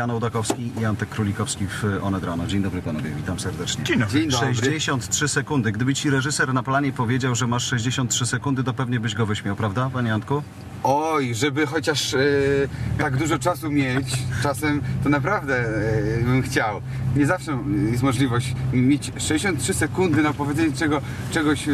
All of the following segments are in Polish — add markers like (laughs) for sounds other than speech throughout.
Jan Ołdakowski i Antek Królikowski w Onet Rano. Dzień dobry panowie, witam serdecznie. Dzień dobry. Dzień dobry. 63 sekundy. Gdyby ci reżyser na planie powiedział, że masz 63 sekundy, to pewnie byś go wyśmiał, prawda, panie Antku? Oj, żeby chociaż e, tak dużo czasu mieć, czasem to naprawdę e, bym chciał. Nie zawsze jest możliwość mieć 63 sekundy na powiedzenie czego, czegoś e,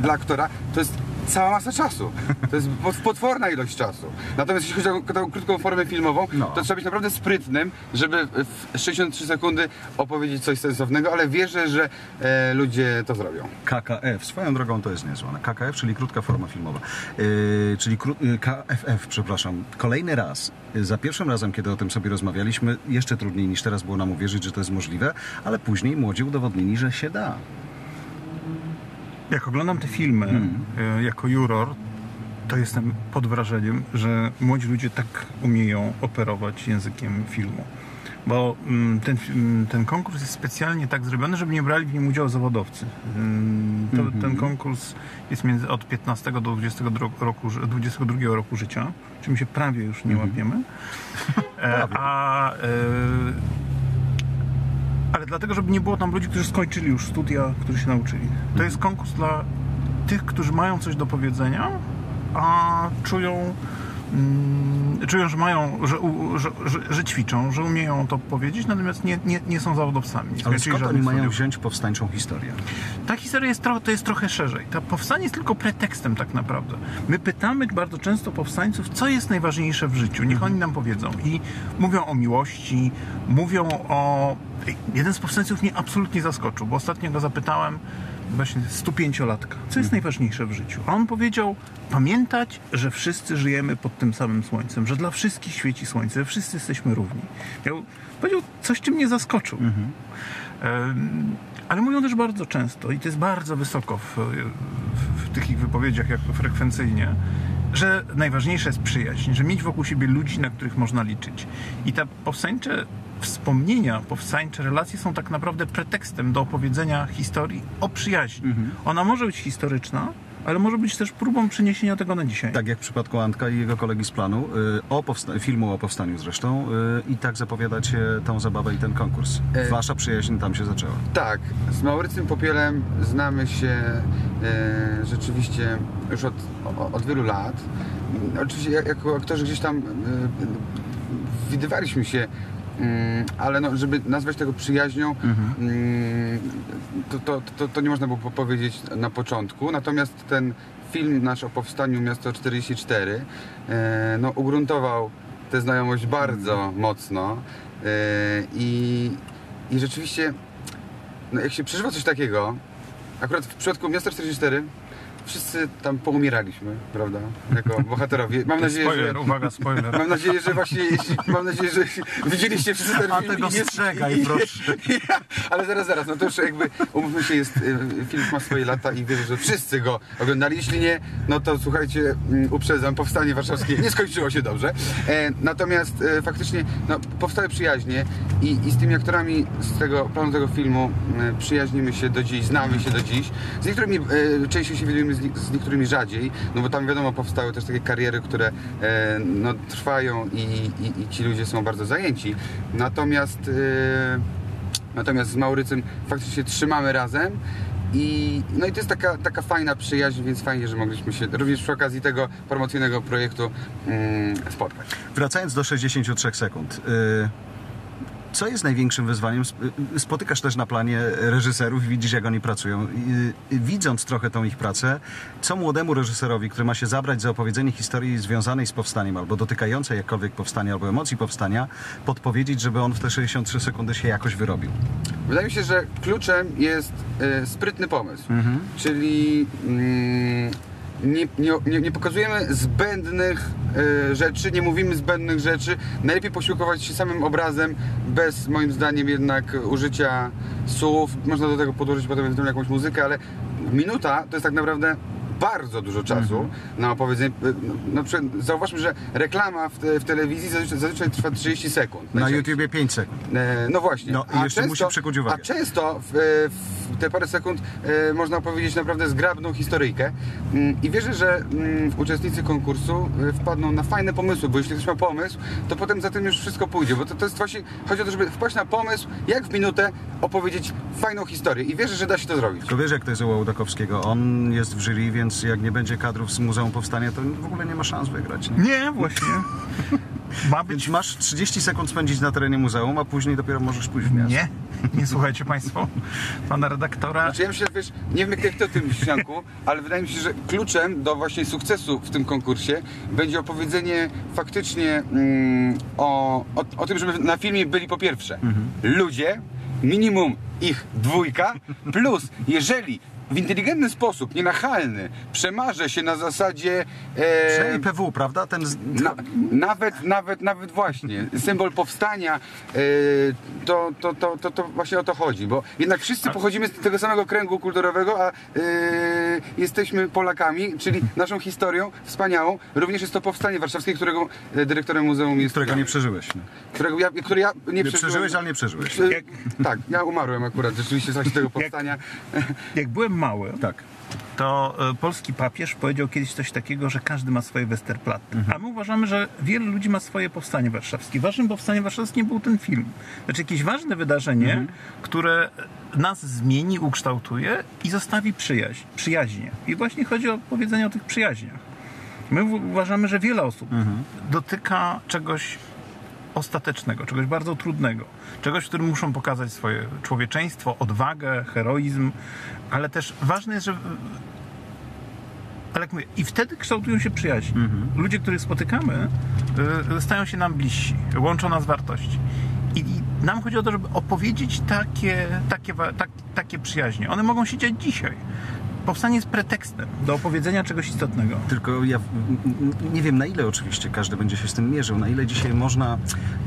dla aktora. To jest cała masa czasu. To jest pot- potworna ilość czasu. Natomiast jeśli chodzi o tą krótką formę filmową, No. to trzeba być naprawdę sprytnym, żeby w 63 sekundy opowiedzieć coś sensownego, ale wierzę, że e, ludzie to zrobią. KKF. Swoją drogą to jest niezłe. KKF, czyli krótka forma filmowa. Yy, czyli yy, KFF, przepraszam. Kolejny raz. Yy, Za pierwszym razem, kiedy o tym sobie rozmawialiśmy, jeszcze trudniej niż teraz było nam uwierzyć, że to jest możliwe, ale później młodzi udowodnili, że się da. Jak oglądam te filmy e, jako juror, to jestem pod wrażeniem, że młodzi ludzie tak umieją operować językiem filmu. Bo mm, ten, mm, ten konkurs jest specjalnie tak zrobiony, żeby nie brali w nim udziału zawodowcy. Mm, To, Ten konkurs jest między od 15 do 22 roku, ży- 22 roku życia, czyli my się prawie już nie łapiemy. (laughs) E, a e, ale dlatego, żeby nie było tam ludzi, którzy skończyli już studia, którzy się nauczyli. To jest konkurs dla tych, którzy mają coś do powiedzenia, a czują, czują że mają, że, że, że, że ćwiczą, że umieją to powiedzieć, natomiast nie, nie, nie są zawodowcami. Nie Ale skąd oni mają studiów. wziąć powstańczą historię? Ta historia jest, to jest trochę szerzej. Ta powstanie jest tylko pretekstem tak naprawdę. My pytamy bardzo często powstańców, co jest najważniejsze w życiu. Niech oni nam powiedzą. I mówią o miłości, mówią o... Jeden z powstańców mnie absolutnie zaskoczył, bo ostatnio go zapytałem, właśnie 105-latka, co jest najważniejsze w życiu? A on powiedział, pamiętać, że wszyscy żyjemy pod tym samym słońcem, że dla wszystkich świeci słońce, wszyscy jesteśmy równi. Miał, powiedział coś, czym mnie zaskoczył. Em, Ale mówią też bardzo często, i to jest bardzo wysoko w, w, w tych ich wypowiedziach, jak frekwencyjnie, że najważniejsza jest przyjaźń, że mieć wokół siebie ludzi, na których można liczyć. I te powstańcze wspomnienia, powstańcze relacje są tak naprawdę pretekstem do opowiedzenia historii o przyjaźni. Ona może być historyczna, ale może być też próbą przeniesienia tego na dzisiaj. Tak jak w przypadku Antka i jego kolegi z planu, y, o powsta- filmu o powstaniu zresztą, y, i tak zapowiadacie tą zabawę i ten konkurs. E- Wasza przyjaźń tam się zaczęła. Tak, z Maurycym Popielem znamy się e, rzeczywiście już od, o- od wielu lat. Oczywiście jak- jako aktorzy gdzieś tam e, widywaliśmy się, mm, ale no, żeby nazwać tego przyjaźnią, mm, to, to, to, to nie można było po- powiedzieć na początku. Natomiast ten film nasz o powstaniu Miasto 44 e, no, ugruntował tę znajomość bardzo mocno e, i, i rzeczywiście no jak się przeżywa coś takiego, akurat w przypadku Miasta 44 wszyscy tam poumieraliśmy, prawda? Jako bohaterowie. Mam nadzieję, że... Spoiler, uwaga, spoiler. Mam nadzieję, że właśnie jeśli, mam nadzieję, że widzieliście wszyscy ten film. Antek, i nie- ostrzegaj, proszę. (laughs) Ale zaraz, zaraz, no to już jakby, umówmy się, jest, y, film ma swoje lata i wierzę, że wszyscy go oglądali. Jeśli nie, no to słuchajcie, mm, uprzedzam, Powstanie Warszawskie nie skończyło się dobrze. E, natomiast e, faktycznie, no, powstały przyjaźnie i, i z tymi aktorami z tego planu tego filmu e, przyjaźnimy się do dziś, znamy się do dziś. Z niektórymi częściej się widujemy, z, z niektórymi rzadziej, no bo tam wiadomo, powstały też takie kariery, które e, no, trwają i, i, i ci ludzie są bardzo zajęci. Natomiast e, Natomiast z Maurycem faktycznie trzymamy razem. I, no i to jest taka, taka fajna przyjaźń, więc fajnie, że mogliśmy się również przy okazji tego promocyjnego projektu mm, spotkać. Wracając do 63 sekund. y, Co jest największym wyzwaniem? Y, Spotykasz też na planie reżyserów i widzisz, jak oni pracują. Y, y, Widząc trochę tą ich pracę, co młodemu reżyserowi, który ma się zabrać za opowiedzenie historii związanej z powstaniem, albo dotykającej jakkolwiek powstania, albo emocji powstania, podpowiedzieć, żeby on w te 63 sekundy się jakoś wyrobił? Wydaje mi się, że kluczem jest e, sprytny pomysł, czyli mm, nie, nie, nie, pokazujemy zbędnych e, rzeczy, nie mówimy zbędnych rzeczy. Najlepiej posiłkować się samym obrazem, bez moim zdaniem jednak użycia słów. Można do tego podłożyć potem jakąś muzykę, ale minuta to jest tak naprawdę bardzo dużo czasu na opowiedzenie. No, na przykład zauważmy, że reklama w, te, w telewizji zazwyczaj, zazwyczaj trwa 30 sekund. Na Najczęściej. YouTubie 5 sekund. E, No właśnie. No i jeszcze musi przykuć uwagę. A często w, w te parę sekund e, można opowiedzieć naprawdę zgrabną historyjkę. Mm, I wierzę, że mm, uczestnicy konkursu e, wpadną na fajne pomysły, bo jeśli ktoś ma pomysł, to potem za tym już wszystko pójdzie. Bo to, to jest właśnie, chodzi o to, żeby wpaść na pomysł, jak w minutę opowiedzieć fajną historię. I wierzę, że da się to zrobić. Tylko wiesz, jak to jest u Łodakowskiego. On jest w jury, więc jak nie będzie kadrów z Muzeum Powstania, to w ogóle nie ma szans wygrać. Nie? Nie, właśnie. (laughs) Ma być Więc masz 30 sekund spędzić na terenie muzeum, a później dopiero możesz pójść w miasto. Nie, nie słuchajcie Państwo pana redaktora. Znaczy ja myślę, wiesz, nie wiem jak ty o tym śnianku, ale wydaje mi się, że kluczem do właśnie sukcesu w tym konkursie będzie opowiedzenie faktycznie mm, o, o, o tym, żeby na filmie byli po pierwsze ludzie, minimum ich dwójka, plus jeżeli w inteligentny sposób, nienachalny, przemarzę się na zasadzie e, Przynajmniej PW, prawda? Ten z... na, nawet, nawet, nawet właśnie, symbol powstania, e, to, to, to, to, to właśnie o to chodzi, bo jednak wszyscy pochodzimy z tego samego kręgu kulturowego, a e, jesteśmy Polakami, czyli naszą historią wspaniałą, również jest to powstanie warszawskie, którego e, dyrektorem muzeum jest... którego nie przeżyłeś. Nie, którego ja, które ja nie, nie przeżyłem. przeżyłeś, ale nie przeżyłeś. E, Tak, ja umarłem akurat rzeczywiście z racji tego powstania. Jak byłem mały, Tak. to e, polski papież powiedział kiedyś coś takiego, że każdy ma swoje Westerplatte. A my uważamy, że wielu ludzi ma swoje powstanie warszawskie. Ważnym powstaniem warszawskim był ten film. Znaczy jakieś ważne wydarzenie, które nas zmieni, ukształtuje i zostawi przyjaźń, przyjaźnie. I właśnie chodzi o powiedzenie o tych przyjaźniach. My uważamy, że wiele osób dotyka czegoś ostatecznego, czegoś bardzo trudnego, czegoś, w którym muszą pokazać swoje człowieczeństwo, odwagę, heroizm, ale też ważne jest, że ale jak mówię, i wtedy kształtują się przyjaźnie. Ludzie, których spotykamy, y, stają się nam bliżsi, łączą nas wartości. I, I nam chodzi o to, żeby opowiedzieć takie, takie, tak, takie przyjaźnie. One mogą się dziać dzisiaj. Powstanie jest pretekstem do opowiedzenia czegoś istotnego. Tylko ja nie wiem na ile oczywiście każdy będzie się z tym mierzył, na ile dzisiaj można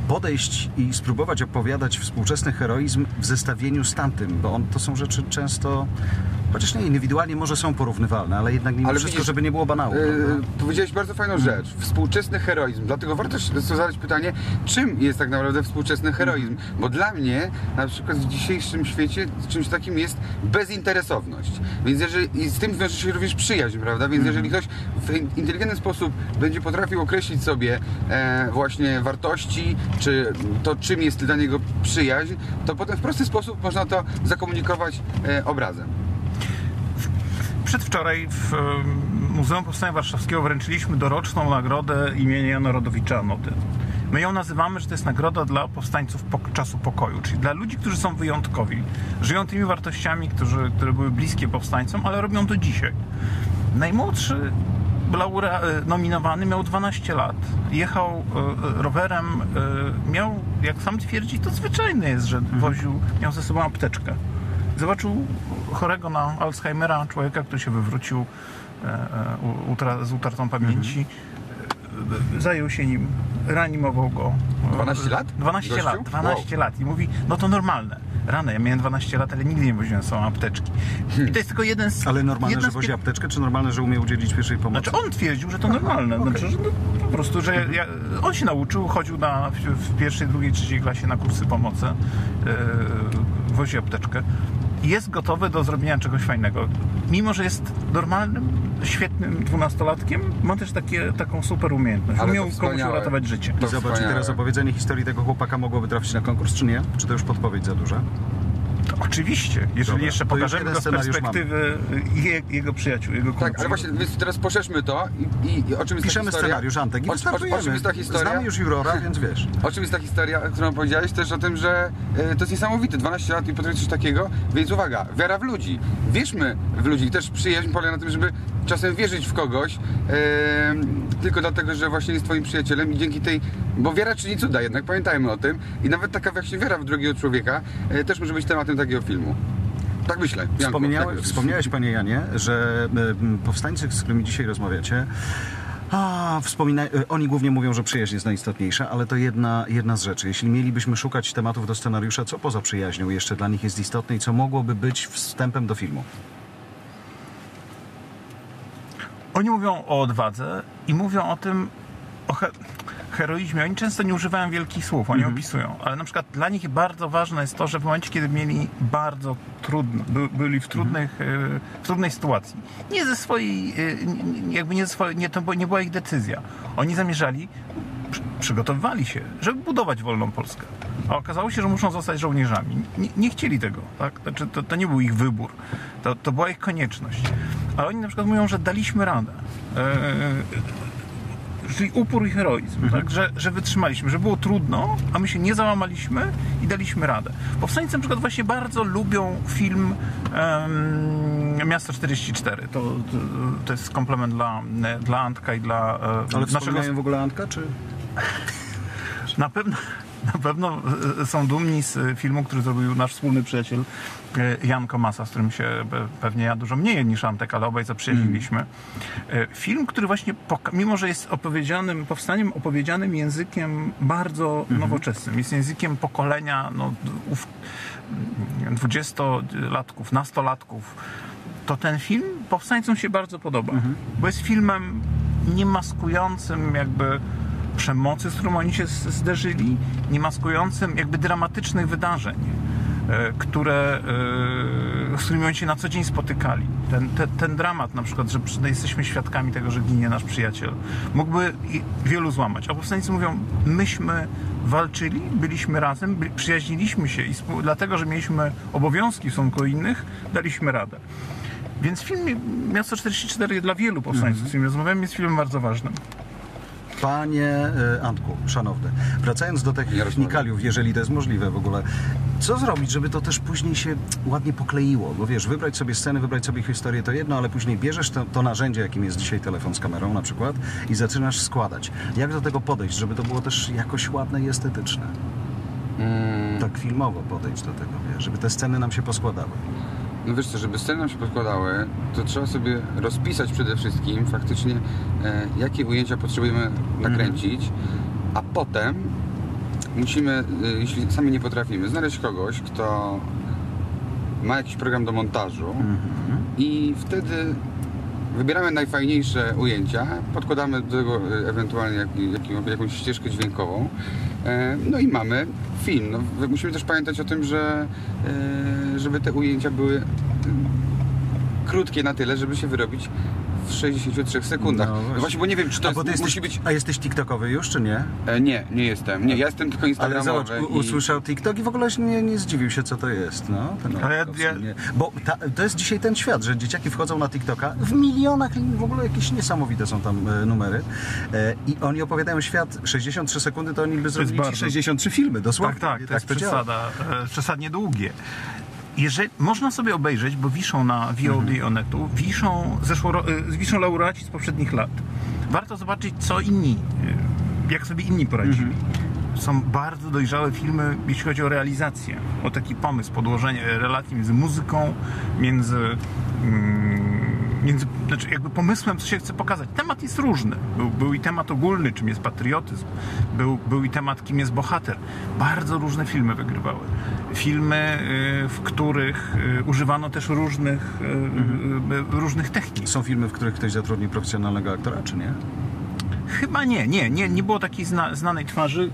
podejść i spróbować opowiadać współczesny heroizm w zestawieniu z tamtym, bo on, to są rzeczy często, chociaż nie, indywidualnie może są porównywalne, ale jednak mimo Ale wszystko, widzisz, żeby nie było banału. Yy, powiedziałeś bardzo fajną rzecz. Współczesny heroizm. Dlatego warto sobie zadać pytanie, czym jest tak naprawdę współczesny heroizm? Bo dla mnie, na przykład w dzisiejszym świecie, czymś takim jest bezinteresowność. Więc jeżeli, i z tym wiąże się również przyjaźń, prawda? Więc jeżeli ktoś w in- inteligentny sposób będzie potrafił określić sobie e, właśnie wartości, czy to, czym jest dla niego przyjaźń, to potem w prosty sposób można to zakomunikować e, obrazem. Przedwczoraj w Muzeum Powstania Warszawskiego wręczyliśmy doroczną nagrodę imienia Jana Rodowicza. My ją nazywamy, że to jest nagroda dla powstańców czasu pokoju, czyli dla ludzi, którzy są wyjątkowi, żyją tymi wartościami, którzy, które były bliskie powstańcom, ale robią to dzisiaj. Najmłodszy laura, e, nominowany miał 12 lat. Jechał e, rowerem, e, miał, jak sam twierdzi, to zwyczajne jest, że woził, miał ze sobą apteczkę. Zobaczył chorego na Alzheimera człowieka, który się wywrócił e, e, z utratą pamięci. E, Zajął się nim, reanimował go. 12 lat? 12 Gościu? lat, 12 lat. I mówi, no to normalne. Rano, ja miałem 12 lat, ale nigdy nie woziłem są apteczki. I to jest tylko jeden z... Ale normalne, że wozi apteczkę, czy normalne, że umie udzielić pierwszej pomocy? znaczy on twierdził, że to normalne. Znaczy, że no, po prostu, że ja, on się nauczył, chodził na, w, pierwszej, drugiej, trzeciej klasie na kursy pomocy, yy, wozi apteczkę jest gotowy do zrobienia czegoś fajnego. Mimo, że jest normalnym, świetnym dwunastolatkiem, ma też takie, taką super umiejętność. Ale Umiał komuś uratować życie. I To zobacz, i wspaniałe. teraz opowiedzenie historii tego chłopaka mogłoby trafić na konkurs, czy nie? Czy to już podpowiedź za duża? Oczywiście, jeżeli Dobra, jeszcze to pokażemy go z perspektywy je, jego przyjaciół, jego Tak, ale właśnie więc teraz poszerzmy to i, i, i o czym jest Piszemy ta historia? scenariusz, Antek, i o, o, o czym jest ta historia? Znamy już jurora, więc wiesz. (laughs) O czym jest ta historia, którą powiedziałeś? Też o tym, że e, to jest niesamowite, 12 lat i potrafi coś takiego, więc uwaga, wiara w ludzi. Wierzmy w ludzi, też przyjaźń polega na tym, żeby czasem wierzyć w kogoś, e, tylko dlatego, że właśnie jest twoim przyjacielem i dzięki tej, bo wiara czyni cuda jednak, pamiętajmy o tym i nawet taka właśnie wiara w drugiego człowieka e, też może być tematem takiego filmu. Tak myślę. Janku, Wspomniałeś, tak wspomniałeś, panie Janie, że e, powstańcy, z którymi dzisiaj rozmawiacie, a, wspomina, e, oni głównie mówią, że przyjaźń jest najistotniejsza, ale to jedna, jedna z rzeczy. Jeśli mielibyśmy szukać tematów do scenariusza, co poza przyjaźnią jeszcze dla nich jest istotne i co mogłoby być wstępem do filmu? Oni mówią o odwadze i mówią o tym, o he heroizmie. Oni często nie używają wielkich słów, oni opisują, ale na przykład dla nich bardzo ważne jest to, że w momencie, kiedy mieli bardzo trudno, by, byli w, trudnych, e, w trudnej sytuacji, nie ze swojej, nie- jakby nie, ze swojej, nie, to nie była ich decyzja. Oni zamierzali, przygotowywali się, żeby budować wolną Polskę. A okazało się, że muszą zostać żołnierzami. Nie, nie chcieli tego, tak? Znaczy, to, to nie był ich wybór, to, to była ich konieczność. Ale oni na przykład mówią, że daliśmy radę. E, czyli upór i heroizm, tak? że, że wytrzymaliśmy, że było trudno, a my się nie załamaliśmy i daliśmy radę. Powstańcy na przykład właśnie bardzo lubią film em, Miasto 44. To, to, to jest komplement dla, dla Antka i dla e, Ale naszego w ogóle Antka, czy... na pewno, na pewno e, są dumni z e, filmu, który zrobił nasz wspólny przyjaciel e, Jan Komasa, z którym się pe- pewnie ja dużo mniej niż Antek, ale obaj zaprzyjaźniliśmy. E, Film, który właśnie, mimo że jest opowiedzianym, powstaniem opowiedzianym językiem bardzo nowoczesnym, jest językiem pokolenia no, mm, dwudziestolatków, nastolatków, to ten film powstańcom się bardzo podoba, bo jest filmem nie maskującym jakby przemocy, z którą oni się zderzyli, nie maskującym jakby dramatycznych wydarzeń, e, które, e, z którymi oni się na co dzień spotykali. Ten, ten, ten dramat na przykład, że przy- jesteśmy świadkami tego, że ginie nasz przyjaciel, mógłby wielu złamać. A powstańcy mówią, myśmy walczyli, byliśmy razem, by, przyjaźniliśmy się i dlatego, że mieliśmy obowiązki w stosunku innych, daliśmy radę. Więc film Miasto 44 dla wielu powstańców, z którymi rozmawiałem, jest filmem bardzo ważnym. Panie e, Antku, szanowny, wracając do technikaliów, jeżeli to jest możliwe w ogóle, co zrobić, żeby to też później się ładnie pokleiło? Bo wiesz, wybrać sobie sceny, wybrać sobie historię to jedno, ale później bierzesz to, to narzędzie, jakim jest dzisiaj telefon z kamerą na przykład i zaczynasz składać. Jak do tego podejść, żeby to było też jakoś ładne i estetyczne? Mm, Tak filmowo podejść do tego, wiesz, żeby te sceny nam się poskładały. No wiesz co, żeby sceny nam się podkładały, to trzeba sobie rozpisać przede wszystkim faktycznie, e, jakie ujęcia potrzebujemy nakręcić, a potem musimy, e, jeśli sami nie potrafimy, znaleźć kogoś, kto ma jakiś program do montażu i wtedy wybieramy najfajniejsze ujęcia, podkładamy do tego e, ewentualnie jak, jak, jakąś ścieżkę dźwiękową, no i mamy film. No, musimy też pamiętać o tym, że e, żeby te ujęcia były e, krótkie na tyle, żeby się wyrobić w 63 sekundach. No No właśnie. właśnie, bo nie wiem, czy to A, jest, jesteś, musi być... a jesteś TikTokowy już, czy nie? E, nie, nie jestem. Nie, ja jestem tylko Ale instagramowy. zobacz, u, i- usłyszał TikTok i w ogóle się nie, nie zdziwił się, co to jest. No, ten Ale ja- ja- nie. Bo ta, to jest dzisiaj ten świat, że dzieciaki wchodzą na TikToka w milionach, w ogóle jakieś niesamowite są tam e, numery. E, I oni opowiadają świat 63 sekundy, to oni by zrobili ci bardzo- 63 filmy, dosłownie. Tak, tak, to jest działa. przesada, e, przesadnie długie. Jeżeli, można sobie obejrzeć, bo wiszą na VOD Mhm. Onetu, wiszą, zeszłoro, e, wiszą laureaci z poprzednich lat. Warto zobaczyć, co inni, e, jak sobie inni poradzili. Mhm. Są bardzo dojrzałe filmy, jeśli chodzi o realizację, o taki pomysł, podłożenie relacji między muzyką, między, mm, między znaczy jakby pomysłem, co się chce pokazać. Temat jest różny. Był, był i temat ogólny, czym jest patriotyzm. Był, był i temat, kim jest bohater. Bardzo różne filmy wygrywały. Filmy, y, w których y, używano też różnych, y, y, różnych technik. Są filmy, w których ktoś zatrudnił profesjonalnego aktora, czy nie? Chyba nie, nie, nie, nie było takiej zna, znanej twarzy.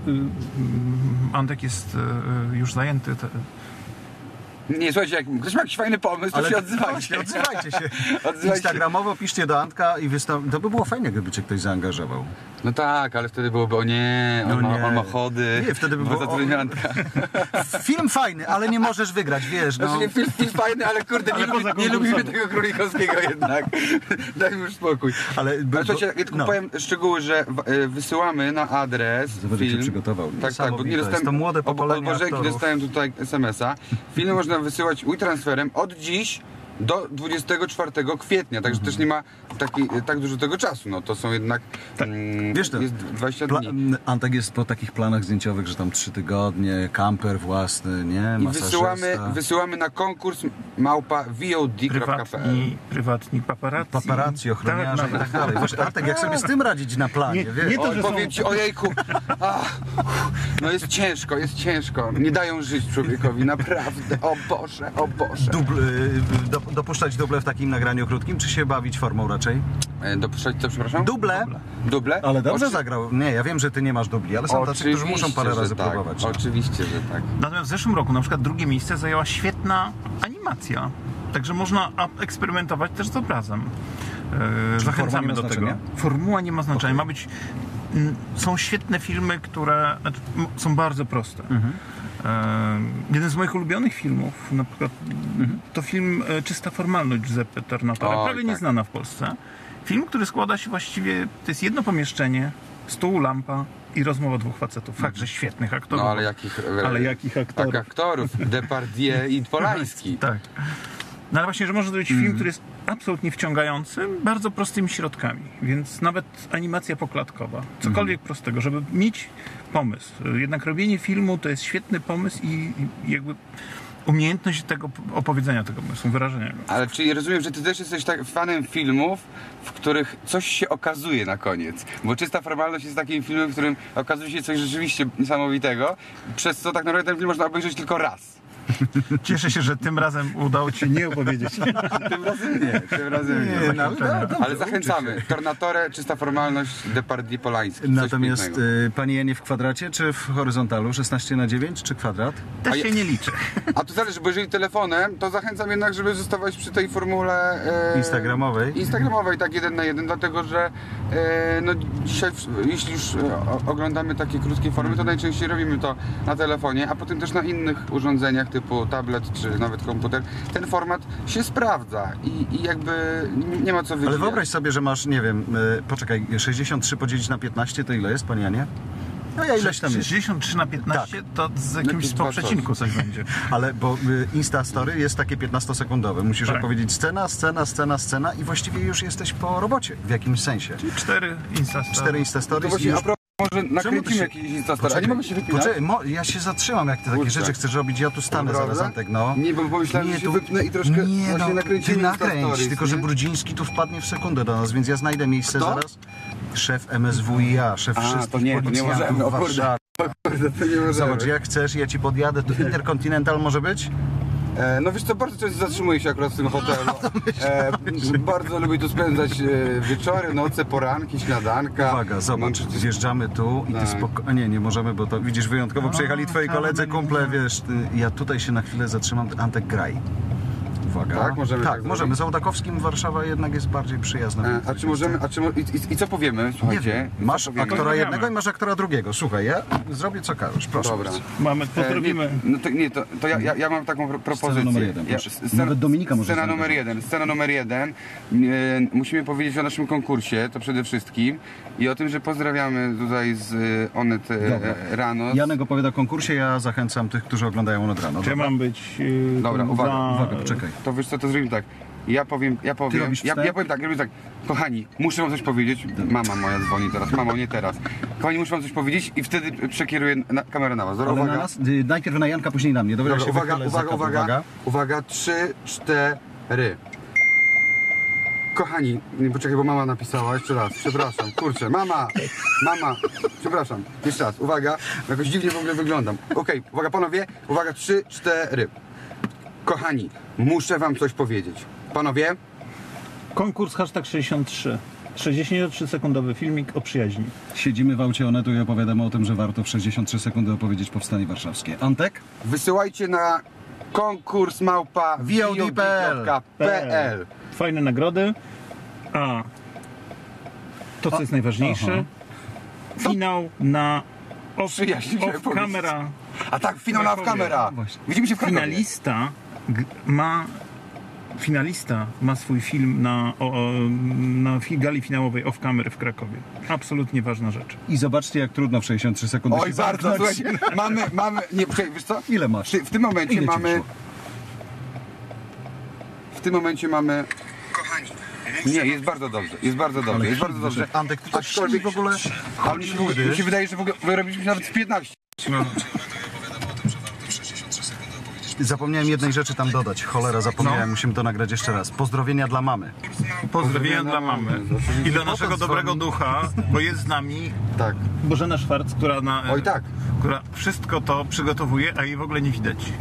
Antek jest już zajęty. Nie, słuchajcie, jak ktoś ma jakiś fajny pomysł, to się odzywajcie. Odzywajcie się. (laughs) Odzywajcie. Instagramowo piszcie do Antka i wystąp... To by było fajnie, gdyby cię ktoś zaangażował. No tak, ale wtedy byłoby o nie, on, No ma, nie. on ma chody. Nie, wtedy by było- zatrudniantka. (laughs) Film fajny, ale nie możesz wygrać, wiesz, no. Znaczy, nie, film, film fajny, ale kurde, nie, Ale lubi, poza nie lubimy tego królikowskiego jednak. (laughs) Daj mi już spokój. Ale, Ale bo- słuchajcie, ja tylko no. powiem szczegóły, że e, wysyłamy na adres Zobacz, film. przygotował. Tak, tak, bo nie dostałem, To młode od- od pokolenie aktorów. dostałem tutaj SMS-a. Filmy można wysyłać WeTransferem od dziś do 24 kwietnia, także też nie ma taki, tak dużo tego czasu. No to są jednak mm, Wiesz to, jest 20 Pla- dni. Antek jest po takich planach zdjęciowych, że tam trzy tygodnie, kamper własny, nie? I wysyłamy, wysyłamy na konkurs małpa vod.pl. prywatni, prywatni paparazzi. Paparazzi, ochroniarze Tak, i tak dalej. Wiesz, Antek, jak sobie z tym radzić na planie, Nie- wiesz? nie to, Oj, że są- powiem ci, ojejku, ach, no jest ciężko, jest ciężko. Nie dają żyć człowiekowi, naprawdę. O Boże, o Boże. Dubl, y, do, dopuszczać duble w takim nagraniu krótkim, czy się bawić formą raczej? E, Dopuszczać co, przepraszam? Duble? Duble? Ale dobrze Oczy- zagrał. Nie, ja wiem, że ty nie masz dubli, ale są tacy, którzy muszą Oczywiście, parę razy tak. próbować. Oczywiście, że tak. Natomiast w zeszłym roku na przykład drugie miejsce zajęła świetna animacja. Także można eksperymentować też z obrazem. E, Zachęcamy do tego. znaczenia? Formuła nie ma znaczenia. Ma być. Mm, Są świetne filmy, które znaczy, są bardzo proste. Mhm. E, jeden z moich ulubionych filmów, na przykład, Mhm. to film e, Czysta Formalność Giuseppe Tornatore, Oj, prawie tak. nieznana w Polsce. Film, który składa się właściwie, to jest jedno pomieszczenie, stół, lampa i rozmowa dwóch facetów. Fakt, że świetnych aktorów. No ale jakich... Ale jakich aktorów? Tak, aktorów. Depardieu i Polański. (laughs) Tak. No ale właśnie, że można zrobić film, Mhm. który jest absolutnie wciągający, bardzo prostymi środkami. Więc nawet animacja poklatkowa, cokolwiek Mhm. prostego, żeby mieć pomysł. Jednak robienie filmu to jest świetny pomysł i i jakby umiejętność tego opowiedzenia tego pomysłu, wyrażenia go. Ale czyli rozumiem, że ty też jesteś tak fanem filmów, w których coś się okazuje na koniec. Bo czysta formalność jest takim filmem, w którym okazuje się coś rzeczywiście niesamowitego, przez co tak naprawdę ten film można obejrzeć tylko raz. (laughs) Cieszę się, że tym razem udało ci się nie opowiedzieć. (laughs) Tym razem nie, tym razem nie. Nie, no, ale dobrze, Ale zachęcamy. Tornatore, czysta formalność, Depardieu Polański. Natomiast y, pani Janie w kwadracie, czy w horyzontalu? 16 na 9 czy kwadrat? Też A się ja- nie liczy. A tu zależy, bo jeżeli telefonem, to zachęcam jednak, żeby zostawać przy tej formule e, Instagramowej? Instagramowej, tak jeden na jeden, dlatego że e, no dzisiaj, w- jeśli już e, oglądamy takie krótkie formy, to najczęściej robimy to na telefonie, a potem też na innych urządzeniach typu tablet czy nawet komputer. Ten format się sprawdza i, i jakby nie- ma co wydziwiać. Ale wyobraź sobie, że masz, nie wiem, y, poczekaj, 63 podzielić na 15, to ile jest, pani Janie? No ja ileś tam jest. 63 na 15 to z jakimś dwa poprzecinku coś będzie. Ale bo y, Insta Story jest takie 15-sekundowe. Musisz Tak. opowiedzieć scena, scena, scena, scena i właściwie już jesteś po robocie w jakimś sensie. Cztery Insta Cztery Insta To Stories i może nakręcimy się- jakiś Instastory, a nie mogę się wypinać? Poczekaj, mo, ja się zatrzymam, jak ty takie Kurczę. rzeczy chcesz robić. Ja tu stanę Naprawdę? zaraz, Antek, no. Nie, bo pomyślałem, że się wypnę i troszkę Nie, no, nakręcimy ty nakręć, tylko że nie? Brudziński tu wpadnie w sekundę do nas, więc ja znajdę miejsce Kto? zaraz. Szef MSWiA, szef A, wszystkich to nie, to nie możemy, o kurde. Warszawie. Kurde, to nie możemy. Zobacz, jak chcesz, ja ci podjadę. To Intercontinental może być? E, no wiesz co, bardzo często zatrzymuję się akurat w tym hotelu. (laughs) E, bardzo lubię tu spędzać e, wieczory, noce, poranki, śniadanka. Uwaga, zobacz, Mam- zjeżdżamy tu i ty Tak. spoko... A nie, nie możemy, bo to widzisz, wyjątkowo przyjechali twoi koledzy, kumple, wiesz, ty, ja tutaj się na chwilę zatrzymam, Antek graj. Uwaga. Tak, możemy Tak, tak możemy. Z Ołdakowskim Warszawa jednak jest bardziej przyjazna. E, a czy możemy, a czy, i, i, i co powiemy, Nie słuchajcie? wiem. Masz powiemy? aktora jednego i masz aktora drugiego. Słuchaj, ja zrobię co każesz, proszę. Dobra. bardzo. Mamy, E, podrobimy. nie, no to, nie, to, to ja, ja, ja mam taką pro, propozycję. numer jeden, ja, proszę. Nawet Dominika może Scena numer jeden. Scena numer jeden. E, musimy powiedzieć o naszym konkursie, to przede wszystkim. I o tym, że pozdrawiamy tutaj z e, Onet e, Dobra. e, rano. Janek opowiada o konkursie, ja zachęcam tych, którzy oglądają od rano. Czy mam być. Yy, Dobra, za- uwaga, Uwaga, poczekaj. To wiesz co, to zrobimy tak. Ja powiem, ja powiem, robisz ja, wstęp? ja powiem tak, ja robię tak. Kochani, muszę wam coś powiedzieć. Mama moja dzwoni teraz, mamo, nie teraz. Kochani, muszę wam coś powiedzieć i wtedy przekieruję na, kamerę na was. Dobra, Ale na uwaga. nas, y, najpierw na Janka, później na mnie. Dobra, Dobra, ja się uwaga, wychylę z uwaga, uwaga, uwaga, trzy, cztery. Kochani, nie poczekaj, bo mama napisała jeszcze raz, przepraszam, kurczę, mama, mama, przepraszam, jeszcze raz, uwaga, jakoś dziwnie w ogóle wyglądam. Okej, uwaga panowie, uwaga, trzy, cztery. Kochani, muszę wam coś powiedzieć. Panowie, Konkurs hashtag 63. 63-sekundowy filmik o przyjaźni. Siedzimy w aucie Onetu i opowiadamy o tym, że warto w 63 sekundy opowiedzieć powstanie warszawskie. Antek? wysyłajcie na konkurs małpa VOD.pl. Fajne nagrody. A to, co jest najważniejsze, finał na off, off kamera. A tak, finał na Krakowie. kamera. Widzimy się w Krakowie. Finalista ma finalista ma swój film na, o, o, na gali finałowej off kamery w Krakowie. Absolutnie ważna rzecz. I zobaczcie, jak trudno w 63 sekundy Oj, się bardzo, zamknąć. słuchajcie, mamy, mamy, nie, wiesz co? Ile masz? W, tym momencie Ile mamy, w tym momencie mamy, nie, jest bardzo dobrze, jest bardzo dobrze, Ale jest bardzo dobrze. Antek, Aczkolwiek w ogóle... Ale mi się, w ogóle- mi się wydaje, że w ogóle wyrobiliśmy nawet z 15. Zapomniałem jednej rzeczy tam dodać. Cholera, zapomniałem, musimy to nagrać jeszcze raz. Pozdrowienia dla mamy. Pozdrowienia dla mamy i dla naszego dobrego ducha, bo jest z nami Tak. Bożena Szwarc, która, na, Oj, tak. która wszystko to przygotowuje, a jej w ogóle nie widać.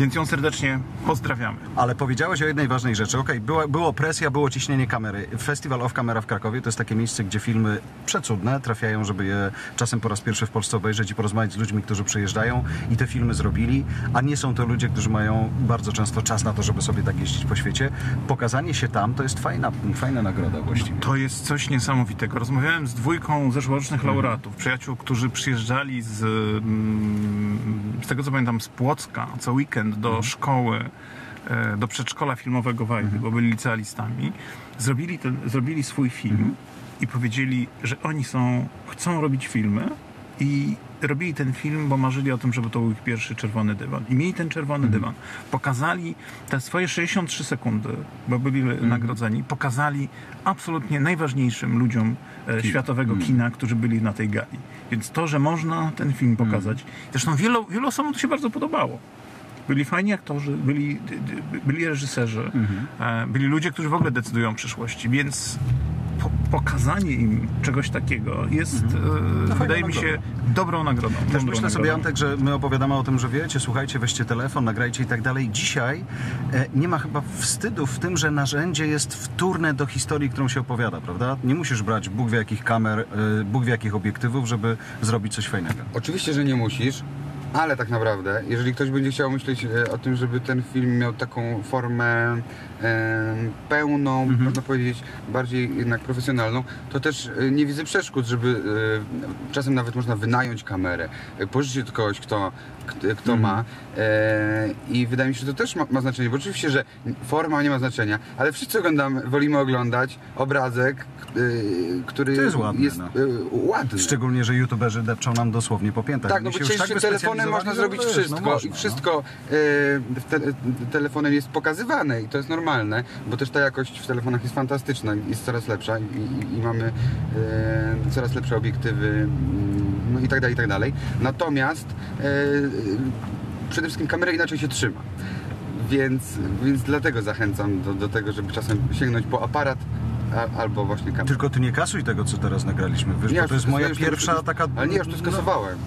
Więc ją serdecznie pozdrawiamy. Ale powiedziałeś o jednej ważnej rzeczy. Okej, była, było presja, było ciśnienie kamery. Festival Off Camera w Krakowie to jest takie miejsce, gdzie filmy przecudne trafiają, żeby je czasem po raz pierwszy w Polsce obejrzeć i porozmawiać z ludźmi, którzy przyjeżdżają i te filmy zrobili, a nie są to ludzie, którzy mają bardzo często czas na to, żeby sobie tak jeździć po świecie. Pokazanie się tam to jest fajna, fajna nagroda właściwie. To jest coś niesamowitego. Rozmawiałem z dwójką zeszłorocznych laureatów, przyjaciół, którzy przyjeżdżali z, mm, z tego co pamiętam, z Płocka co weekend do szkoły, e, do przedszkola filmowego Wajdy, bo byli licealistami. Zrobili, ten, zrobili swój film i powiedzieli, że oni są, chcą robić filmy i robili ten film, bo marzyli o tym, żeby to był ich pierwszy czerwony dywan. I mieli ten czerwony dywan. Pokazali te swoje 63 sekundy, bo byli nagrodzeni, pokazali absolutnie najważniejszym ludziom e, światowego kina, którzy byli na tej gali. Więc to, że można ten film pokazać. Zresztą wielu, wielu osobom to się bardzo podobało. Byli fajni aktorzy, byli, byli reżyserzy, e, byli ludzie, którzy w ogóle decydują o przyszłości, więc po, pokazanie im czegoś takiego jest, e, wydaje mi się, dobrą nagrodą. Też mądrą myślę sobie, nagrodą. Antek, że my opowiadamy o tym, że wiecie, słuchajcie, weźcie telefon, nagrajcie i tak dalej. Dzisiaj e, nie ma chyba wstydu w tym, że narzędzie jest wtórne do historii, którą się opowiada, prawda? Nie musisz brać Bóg wie jakich kamer, e, Bóg wie jakich obiektywów, żeby zrobić coś fajnego. Oczywiście, że nie musisz, ale tak naprawdę, jeżeli ktoś będzie chciał myśleć e, o tym, żeby ten film miał taką formę pełną, Mhm. można powiedzieć, bardziej jednak profesjonalną, to też e, nie widzę przeszkód, żeby e, czasem nawet można wynająć kamerę, e, pożyczyć od kogoś, kto, kto, Mhm. ma. I wydaje mi się, że to też ma, ma znaczenie, bo oczywiście, że forma nie ma znaczenia, ale wszyscy oglądamy, wolimy oglądać obrazek, który To jest ładne, jest no. ładny. Szczególnie, że youtuberzy depczą nam dosłownie po piętach. Tak, no bo się tak telefonem można zrobić wiesz, wszystko no można, i wszystko telefonem jest pokazywane i to jest normalne, bo też ta jakość w telefonach jest fantastyczna, jest coraz lepsza i, i, i mamy e, coraz lepsze obiektywy mm, no i tak dalej, i tak dalej. Natomiast e, przede wszystkim kamera inaczej się trzyma. Więc, więc dlatego zachęcam do, do tego, żeby czasem sięgnąć po aparat a, albo właśnie kamerę. Tylko ty nie kasuj tego, co teraz nagraliśmy, wiesz, Nie, to jest moja pierwsza taka... Ale nie, już to skasowałem.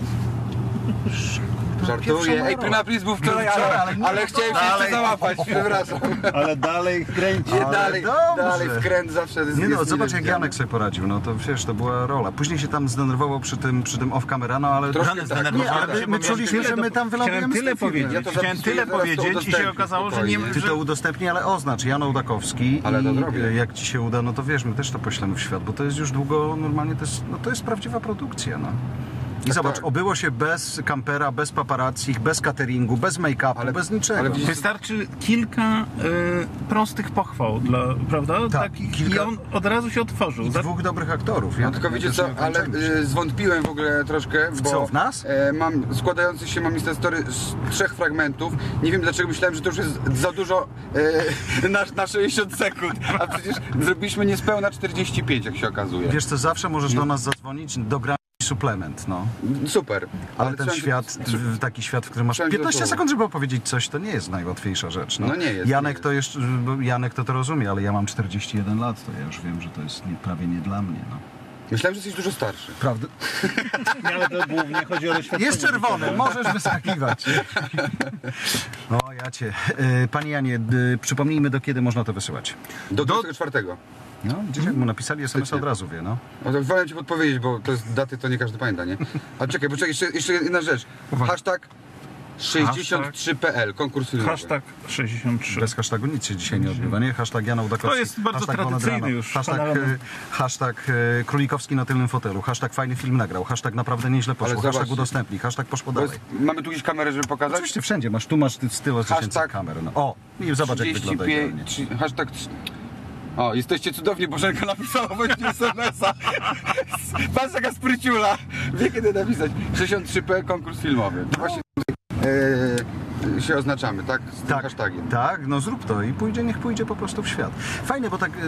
pierwsza (laughs) Żartuję. Ej, moja Prynapriz był wczoraj, wczoraj, ale, ale ale no chciałem się dalej. jeszcze załapać, (laughs) przepraszam. Ale dalej kręci. Ale dalej, dobrze. dalej wkręt zawsze jest Nie no, jest zobacz jak. Janek sobie poradził, no to wiesz, to była rola. Później się tam zdenerwował przy tym, przy tym off-camera, no ale... Troszkę Żaden tak. zdenerwowany Nie, ale się, my czuliśmy, że my tam Chciałem tyle powiedzieć, Ja to chciałem tyle powiedzieć i się okazało, że nie... Ty to udostępnij, ale oznacz Jan Ołdakowski Ale to zrobię. e, jak ci się uda, no to wiesz, my też to poślemy w świat, bo to jest już długo, normalnie to jest, no to jest prawdziwa produkcja, no. I Tak, zobacz, tak. obyło się bez kampera, bez paparazzi, bez cateringu, bez make-upu, Ale- bez niczego. ale widzisz- Wystarczy kilka e, prostych pochwał, dla, prawda? Tak, Takich, kilka- I on od razu się otworzył. I Za- dwóch dobrych aktorów. No Janek, tylko wiecie też co, ale y, zwątpiłem w ogóle troszkę, bo co, w nas? E, mam składający się mam story z trzech fragmentów. Nie wiem dlaczego myślałem, że to już jest za dużo e, (laughs) na, na 60 sekund, a przecież zrobiliśmy niespełna 45, jak się okazuje. Wiesz co, zawsze możesz do nas zadzwonić, dograć suplement, no. Super. Ale, ten trzeba- świat, w- taki świat, w którym masz Trzeba 15 zrozumieć. sekund, żeby opowiedzieć coś, to nie jest najłatwiejsza rzecz. No, No nie jest, Janek nie to jeszcze, bo Janek to to rozumie, ale ja mam 41 lat, to ja już wiem, że to jest nie, prawie nie dla mnie, no. Myślałem, że jesteś dużo starszy. Prawda? (laughs) Nie, ale to głównie chodzi o doświadczenie. Jest czerwony, możesz wyskakiwać. (laughs) No ja cię. E, Panie Janie, d- przypomnijmy do kiedy można to wysyłać. Do Do- 24. No, gdzieś jak mu napisali SMS od razu wie, no. No to wolę ci podpowiedzieć, bo to jest daty, to nie każdy pamięta, nie? A czekaj, poczekaj, jeszcze, jeszcze jedna rzecz. Hashtag 63pl, konkurs filmowy. Hashtag 63. Bez hashtagu nic się dzisiaj nie odbywa, nie? Hashtag Jana Udakowski. To jest bardzo hashtag tradycyjny już, Hashtag, e, hashtag e, Królikowski na tylnym fotelu. Hashtag fajny film nagrał. Hashtag naprawdę nieźle poszło. Ale Hashtag udostępnij. Hashtag poszło Bo dalej. jest, mamy tu gdzieś kamerę, żeby pokazać? Oczywiście wszędzie masz. Tu masz ty z tyłu tysięcy Hashtag kamer. No. O, i zobacz jak wygląda idealnie. 35, trzy- hashtag... O, jesteście cudowni, Bożenka napisała właśnie (laughs) SMS-a. Patrz jaka spryciula. Wie kiedy napisać. 63P, konkurs filmowy. Właśnie się oznaczamy, tak? Z tym Tak, hashtagiem. tak, no zrób to i pójdzie, niech pójdzie po prostu w świat. Fajne, bo tak e,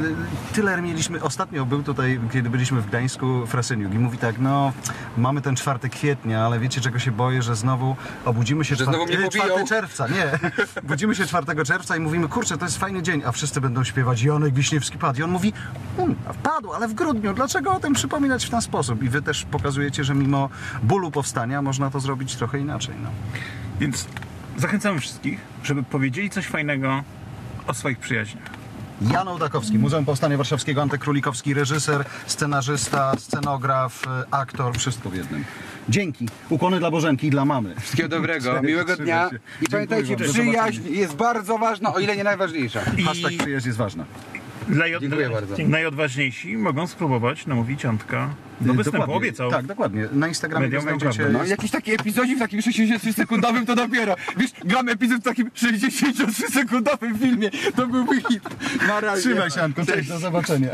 tyle mieliśmy, ostatnio był tutaj, kiedy byliśmy w Gdańsku, Frasyniuk i mówi tak, no mamy ten 4 kwietnia, ale wiecie czego się boję, że znowu obudzimy się Że czwar- znowu mnie e, pobiją. 4 czerwca, nie, (laughs) budzimy się 4 czerwca i mówimy, kurczę, to jest fajny dzień, a wszyscy będą śpiewać Jonek Wiśniewski padł i on mówi, um, padł, ale w grudniu, dlaczego o tym przypominać w ten sposób? I wy też pokazujecie, że mimo bólu powstania można to zrobić trochę inaczej, no. Więc zachęcamy wszystkich, żeby powiedzieli coś fajnego o swoich przyjaźniach. Jan Ołdakowski, Muzeum Powstania Warszawskiego, Antykrólikowski, reżyser, scenarzysta, scenograf, aktor, wszystko w jednym. Dzięki. Ukłony dla Bożenki i dla mamy. Wszystkiego dobrego, Cześć, miłego dnia się. i pamiętajcie, przyjaźń jest bardzo ważna, o ile nie najważniejsza. Hashtag przyjaźń jest ważna. Najod... Dziękuję bardzo. Najodważniejsi mogą spróbować namówić Antka do Y, dokładnie. Obiecał. Tak, dokładnie. Na Instagramie mają znajdziecie. prawdę. No jakiś taki epizodzik w takim 63-sekundowym to dopiero. Wiesz, gram epizod w takim 63-sekundowym filmie. To byłby hit. Na razie. Trzymaj się, Anko. Cześć, do zobaczenia.